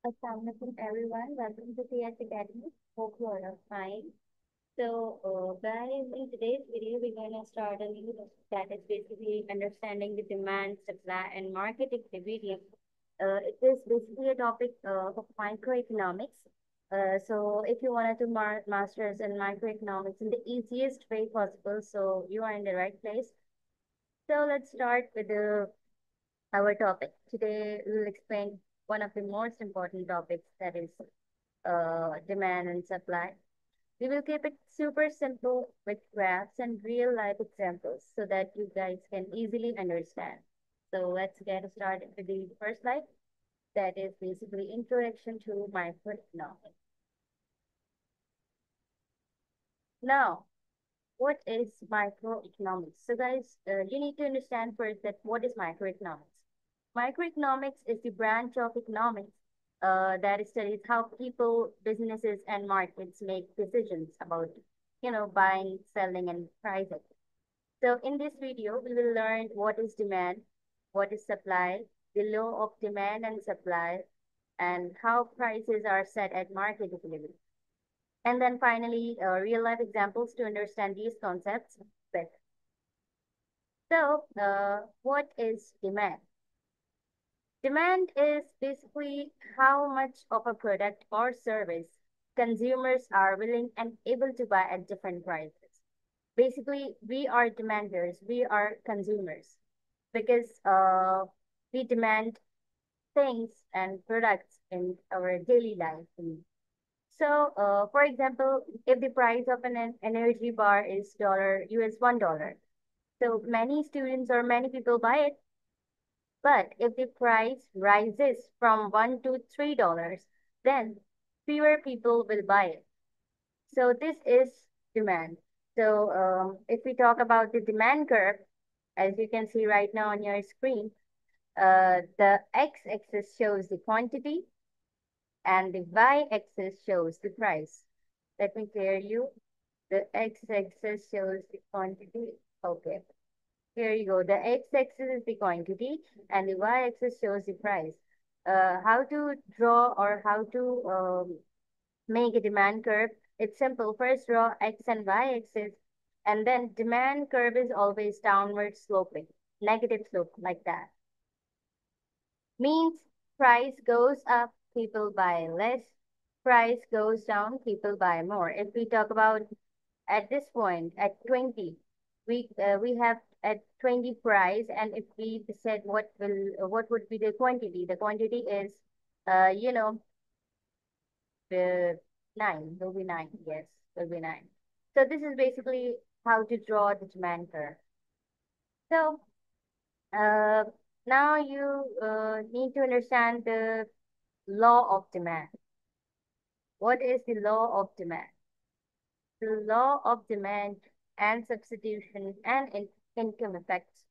Assalamualaikum everyone. Welcome to TH Academy. Hope you are fine. So, uh, guys, in today's video, we're going to start a new topic that is basically understanding the demand, supply, and market activity. Uh, it is basically a topic uh, of microeconomics. Uh, so, if you wanted to mar masters in microeconomics in the easiest way possible, so you are in the right place. So, let's start with the, our topic. Today, we will explain one of the most important topics that is uh, demand and supply. We will keep it super simple with graphs and real life examples so that you guys can easily understand. So let's get started with the first slide. That is basically introduction to microeconomics. Now, what is microeconomics? So guys, uh, you need to understand first that what is microeconomics? Microeconomics is the branch of economics uh, that studies how people, businesses, and markets make decisions about, you know, buying, selling, and pricing. So in this video, we will learn what is demand, what is supply, the law of demand and supply, and how prices are set at market equilibrium. And then finally, uh, real life examples to understand these concepts better. So, uh, what is demand? Demand is basically how much of a product or service consumers are willing and able to buy at different prices. Basically, we are demanders, we are consumers because uh, we demand things and products in our daily life. So, uh, for example, if the price of an energy bar is dollar US one dollar, so many students or many people buy it but if the price rises from one to three dollars, then fewer people will buy it. So this is demand. So um, if we talk about the demand curve, as you can see right now on your screen, uh, the x-axis shows the quantity and the y-axis shows the price. Let me clear you. The x-axis shows the quantity. Okay. Here you go. The x-axis is the quantity and the y-axis shows the price. Uh, how to draw or how to um, make a demand curve? It's simple. First draw x and y-axis and then demand curve is always downward sloping, negative slope like that. Means price goes up, people buy less. Price goes down, people buy more. If we talk about at this point, at 20, we uh, we have at 20 price and if we said what will what would be the quantity the quantity is uh you know the nine will be nine yes will be nine. So this is basically how to draw the demand curve so uh now you uh, need to understand the law of demand. What is the law of demand? The law of demand and substitution and in income effects.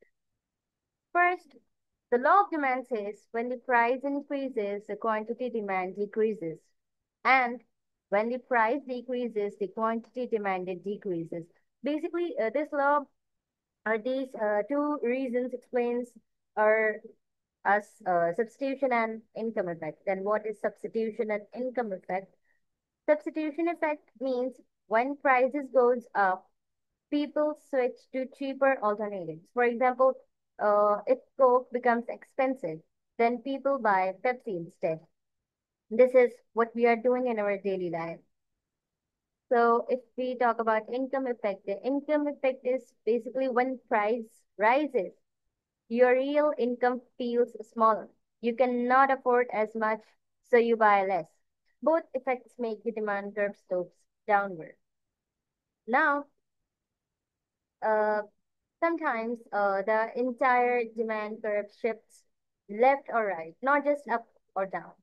First, the law of demand says when the price increases, the quantity demand decreases. And when the price decreases, the quantity demanded decreases. Basically, uh, this law or these uh, two reasons explains our as uh, substitution and income effect. Then what is substitution and income effect? Substitution effect means when prices goes up, people switch to cheaper alternatives. For example, uh, if Coke becomes expensive, then people buy Pepsi instead. This is what we are doing in our daily life. So if we talk about income effect, the income effect is basically when price rises, your real income feels smaller. You cannot afford as much, so you buy less. Both effects make the demand curve slopes downward. Now, uh, sometimes uh, the entire demand curve shifts left or right, not just up or down.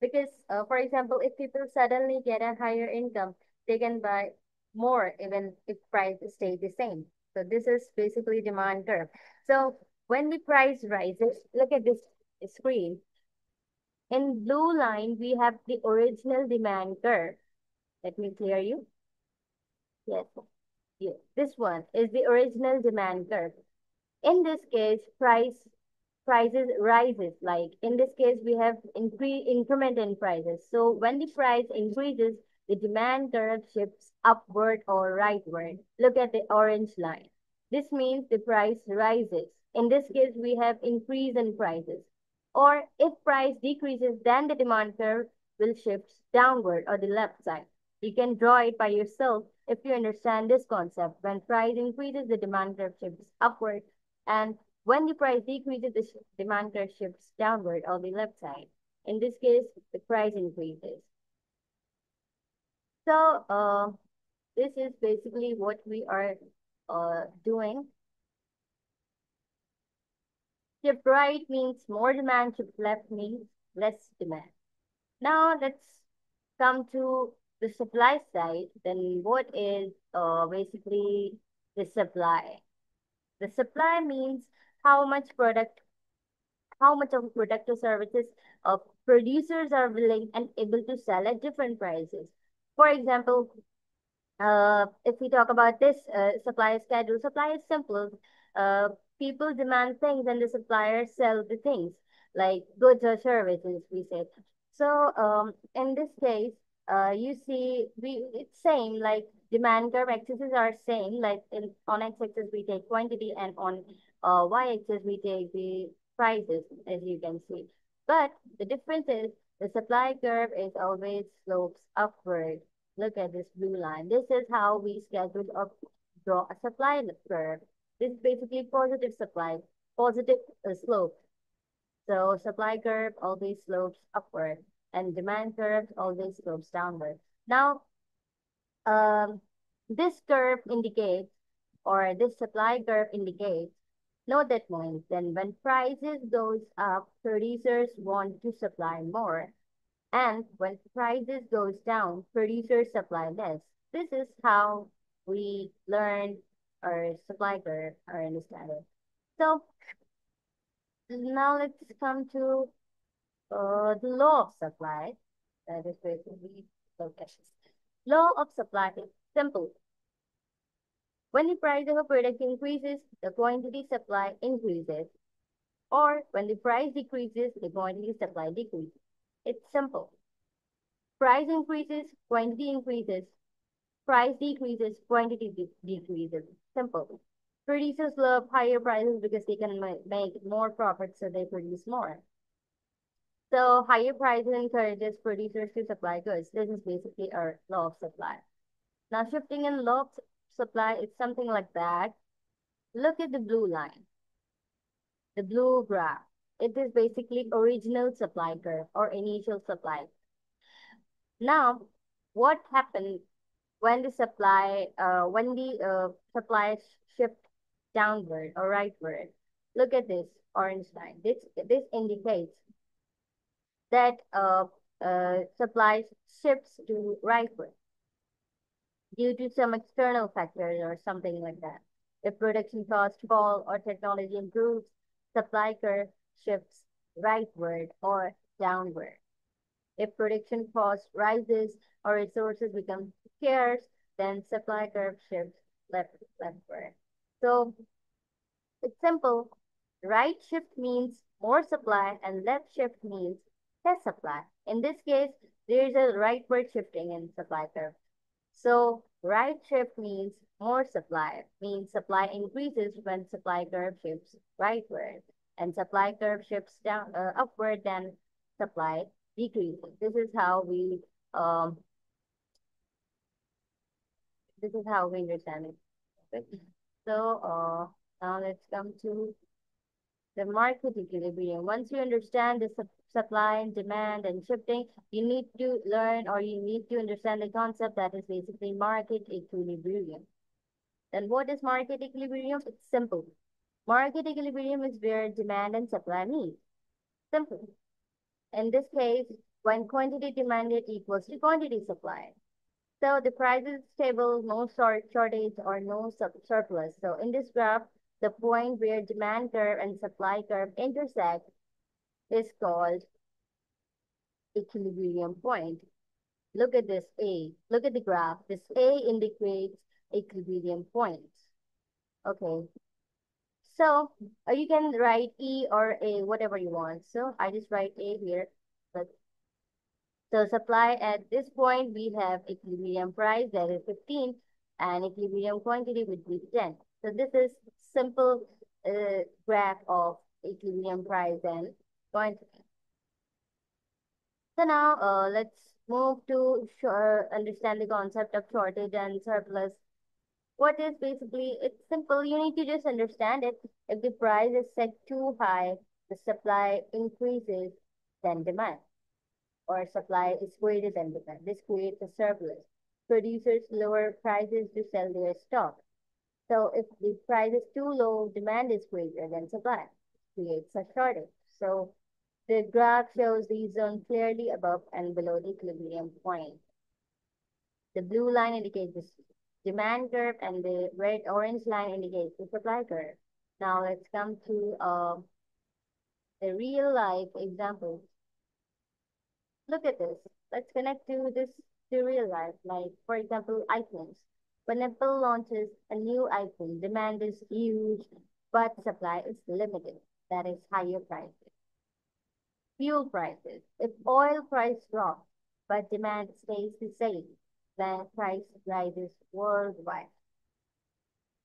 Because, uh, for example, if people suddenly get a higher income, they can buy more even if price stay the same. So this is basically demand curve. So when the price rises, look at this screen. In blue line, we have the original demand curve. Let me clear you. Yes. Yeah, this one is the original demand curve. In this case, price prices rises, like in this case, we have increase increment in prices. So when the price increases, the demand curve shifts upward or rightward. Look at the orange line. This means the price rises. In this case, we have increase in prices. Or if price decreases, then the demand curve will shift downward or the left side. You can draw it by yourself if you understand this concept. When price increases, the demand curve shifts upward. And when the price decreases, the demand curve shifts downward on the left side. In this case, the price increases. So uh, this is basically what we are uh, doing. Shift right means more demand, shift left means less demand. Now let's come to the supply side, then what is uh, basically the supply? The supply means how much product, how much of product or services uh, producers are willing and able to sell at different prices. For example, uh, if we talk about this uh, supply schedule, supply is simple. Uh, people demand things and the suppliers sell the things like goods or services, we say. So um, in this case, uh, you see, we it's same like demand curve axes are same. Like in on x-axis we take quantity and on uh, y-axis we take the prices, as you can see. But the difference is the supply curve is always slopes upward. Look at this blue line. This is how we schedule or draw a supply curve. This is basically positive supply, positive uh, slope. So supply curve always slopes upward and demand curve always slopes downward. Now, um, this curve indicates, or this supply curve indicates, note that point, then when prices goes up, producers want to supply more. And when prices goes down, producers supply less. This is how we learn our supply curve or understand it. So now let's come to uh, the law of supply, that is basically locations. Law of supply is simple. When the price of a product increases, the quantity supply increases. Or when the price decreases, the quantity supply decreases. It's simple. Price increases, quantity increases. Price decreases, quantity de decreases. Simple. Producers love higher prices because they can make more profit, so they produce more. So higher prices encourages producers to supply goods. This is basically our law of supply. Now shifting in law of supply is something like that. Look at the blue line, the blue graph. It is basically original supply curve or initial supply. Now, what happens when the supply, uh, when the uh, supply shift downward or rightward? Look at this orange line. This this indicates that uh, uh, supplies ships to rightward due to some external factors or something like that. If production costs fall or technology improves, supply curve shifts rightward or downward. If production cost rises or resources become scarce, then supply curve shifts left leftward. So it's simple. Right shift means more supply and left shift means less supply. In this case, there is a rightward shifting in supply curve. So right shift means more supply, means supply increases when supply curve shifts rightward, and supply curve shifts down uh, upward, then supply decreases. This is how we um, this is how we understand it. So uh, now let's come to the market equilibrium. Once you understand the supply and demand and shifting, you need to learn or you need to understand the concept that is basically market equilibrium. Then what is market equilibrium? It's simple. Market equilibrium is where demand and supply meet. Simple. In this case, when quantity demanded equals to quantity supplied. So the price is stable, no shortage or no surplus. So in this graph, the point where demand curve and supply curve intersect is called equilibrium point. Look at this A. Look at the graph. This A indicates equilibrium point. Okay. So uh, you can write E or A, whatever you want. So I just write A here. But so supply at this point, we have equilibrium price that is 15 and equilibrium quantity would be 10. So this is simple uh, graph of equilibrium price and quantity. So now uh, let's move to understand the concept of shortage and surplus. What is basically, it's simple. You need to just understand it. If the price is set too high, the supply increases than demand or supply is greater than demand. This creates a surplus. Producers lower prices to sell their stock. So if the price is too low, demand is greater than supply. creates a shortage. So the graph shows the zone clearly above and below the equilibrium point. The blue line indicates the demand curve and the red orange line indicates the supply curve. Now let's come to uh, the real life example. Look at this. Let's connect to this to real life. Like for example, iPhones. When Apple launches a new iPhone, demand is huge, but supply is limited. That is higher prices. Fuel prices. If oil price drops, but demand stays the same, then price rises worldwide.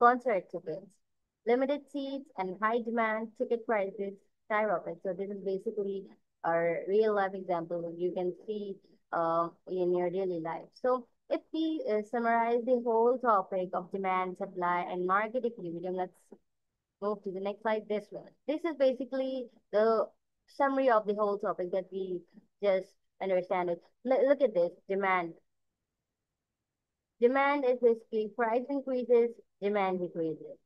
Concert tickets. Limited seats and high demand ticket prices skyrocket. So this is basically our real life example you can see uh, in your daily life. So if we uh, summarize the whole topic of demand, supply, and market equilibrium, let's move to the next slide, this one. This is basically the summary of the whole topic that we just understand it. L look at this, demand. Demand is basically price increases, demand decreases.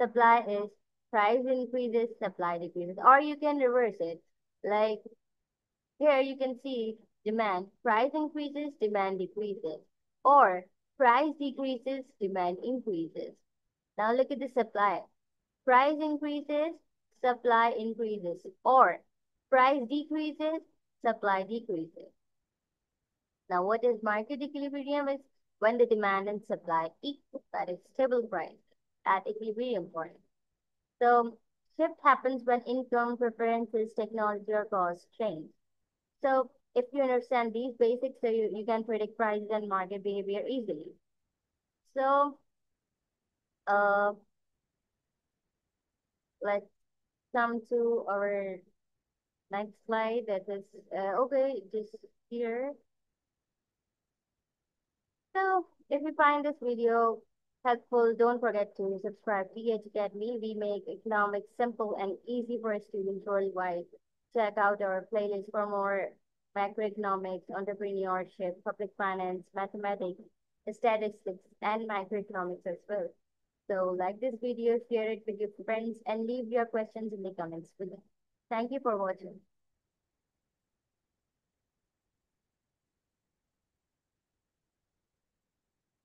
Supply is price increases, supply decreases. Or you can reverse it. Like here you can see demand, price increases, demand decreases. Or price decreases, demand increases. Now look at the supply. Price increases, supply increases. Or price decreases, supply decreases. Now what is market equilibrium is when the demand and supply equal, that is stable price at equilibrium point. So shift happens when income, preferences, technology, or cost change. So if you understand these basics, so you, you can predict prices and market behavior easily. So uh, let's come to our next slide. That is, uh, okay, just here. So if you find this video helpful, don't forget to subscribe to EH Academy. We make economics simple and easy for students worldwide. Check out our playlist for more macroeconomics, entrepreneurship, public finance, mathematics, statistics, and microeconomics as well. So like this video, share it with your friends, and leave your questions in the comments below. Thank you for watching.